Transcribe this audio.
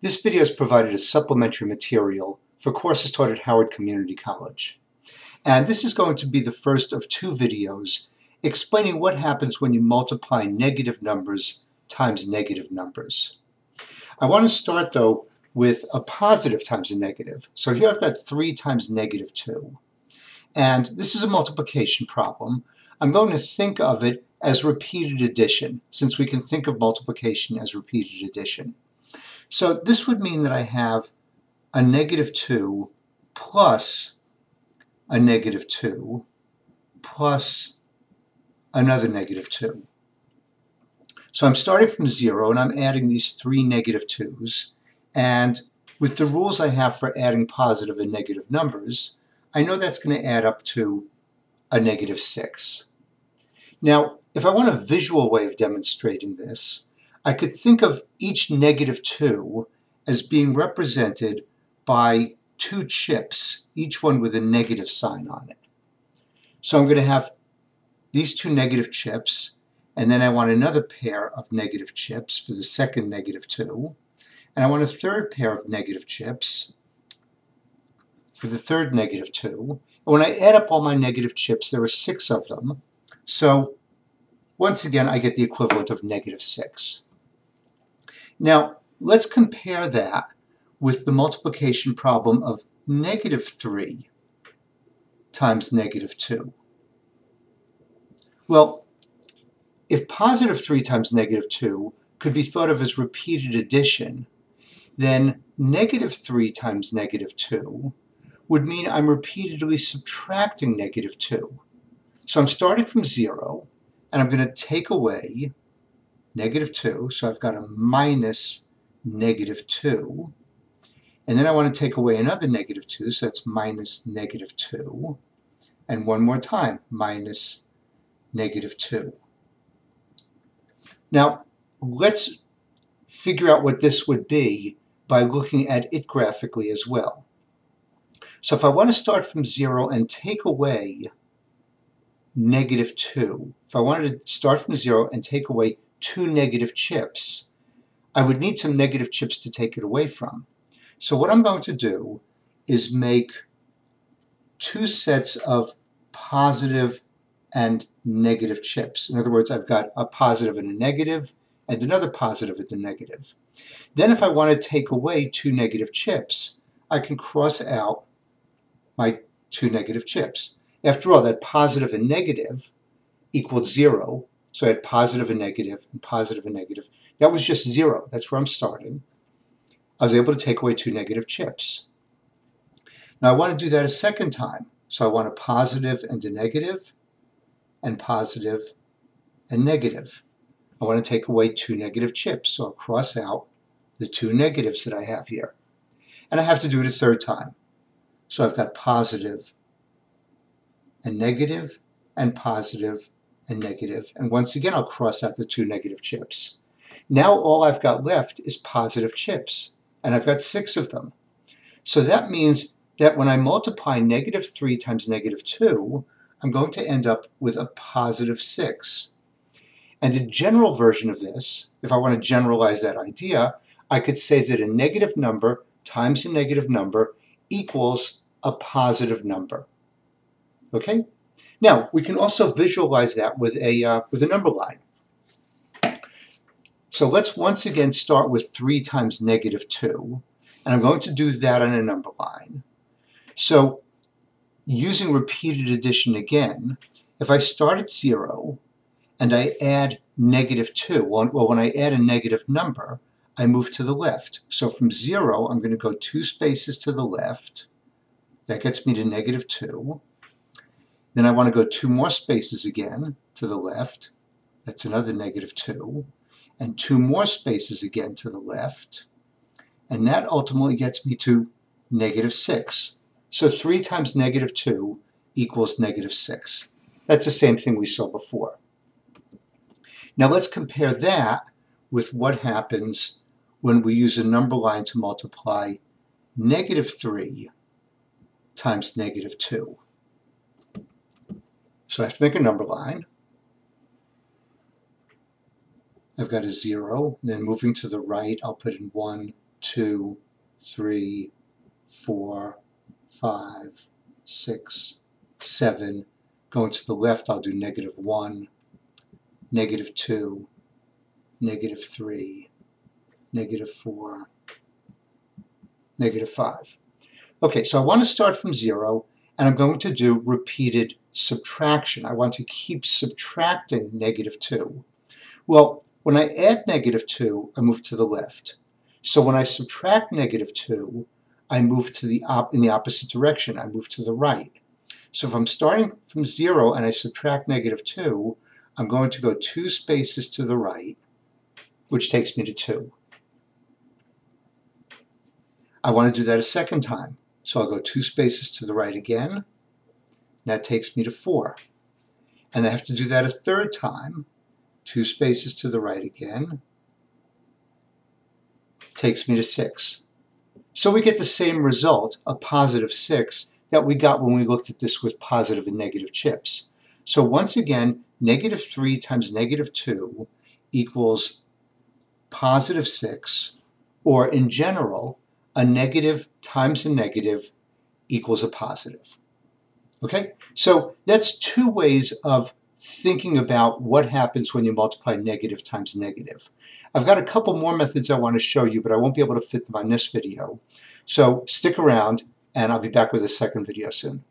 This video has provided as supplementary material for courses taught at Howard Community College. And this is going to be the first of two videos explaining what happens when you multiply negative numbers times negative numbers. I want to start though with a positive times a negative. So here I've got 3 times negative 2. And this is a multiplication problem. I'm going to think of it as repeated addition, since we can think of multiplication as repeated addition. So this would mean that I have a negative 2 plus a negative 2 plus another negative 2. So I'm starting from 0 and I'm adding these three negative 2's. And with the rules I have for adding positive and negative numbers, I know that's going to add up to a negative 6. Now, if I want a visual way of demonstrating this, I could think of each negative 2 as being represented by two chips, each one with a negative sign on it. So I'm going to have these two negative chips, and then I want another pair of negative chips for the second negative 2, and I want a third pair of negative chips for the third negative 2. And when I add up all my negative chips, there are six of them. So once again, I get the equivalent of negative 6. Now, let's compare that with the multiplication problem of negative 3 times negative 2. Well, if positive 3 times negative 2 could be thought of as repeated addition, then negative 3 times negative 2 would mean I'm repeatedly subtracting negative 2. So I'm starting from 0, and I'm going to take away negative 2, so I've got a minus negative 2. And then I want to take away another negative 2, so that's minus negative 2. And one more time, minus negative 2. Now, let's figure out what this would be by looking at it graphically as well. So if I want to start from 0 and take away negative 2, if I wanted to start from 0 and take away two negative chips, I would need some negative chips to take it away from. So what I'm going to do is make two sets of positive and negative chips. In other words, I've got a positive and a negative, and another positive and a negative. Then if I want to take away two negative chips, I can cross out my two negative chips. After all, that positive and negative equaled zero, so I had positive and negative and positive and negative. That was just zero. That's where I'm starting. I was able to take away two negative chips. Now I want to do that a second time. So I want a positive and a negative, and positive and negative. I want to take away two negative chips, so I'll cross out the two negatives that I have here. And I have to do it a third time. So I've got positive and negative and positive and negative. And once again, I'll cross out the two negative chips. Now all I've got left is positive chips, and I've got six of them. So that means that when I multiply negative 3 times negative 2, I'm going to end up with a positive 6. And a general version of this, if I want to generalize that idea, I could say that a negative number times a negative number equals a positive number. Okay? Now, we can also visualize that with a, uh, with a number line. So let's once again start with 3 times negative 2. And I'm going to do that on a number line. So using repeated addition again, if I start at 0 and I add negative 2, well, when I add a negative number, I move to the left. So from 0, I'm going to go two spaces to the left. That gets me to negative 2. Then I want to go two more spaces again to the left. That's another negative 2. And two more spaces again to the left. And that ultimately gets me to negative 6. So 3 times negative 2 equals negative 6. That's the same thing we saw before. Now let's compare that with what happens when we use a number line to multiply negative 3 times negative 2. So I have to make a number line. I've got a 0, and then moving to the right, I'll put in 1, two, three, four, five, six, seven. Going to the left, I'll do negative one, negative two, negative three, negative four, negative five. Okay, so I want to start from zero, and I'm going to do repeated subtraction. I want to keep subtracting negative 2. Well, when I add negative 2, I move to the left. So when I subtract negative 2, I move to the in the opposite direction. I move to the right. So if I'm starting from 0 and I subtract negative 2, I'm going to go two spaces to the right, which takes me to 2. I want to do that a second time. So I'll go two spaces to the right again. That takes me to 4. And I have to do that a third time. Two spaces to the right again. Takes me to 6. So we get the same result, a positive 6, that we got when we looked at this with positive and negative chips. So once again, negative 3 times negative 2 equals positive 6, or in general, a negative times a negative equals a positive. Okay, so that's two ways of thinking about what happens when you multiply negative times negative. I've got a couple more methods I want to show you, but I won't be able to fit them on this video. So stick around, and I'll be back with a second video soon.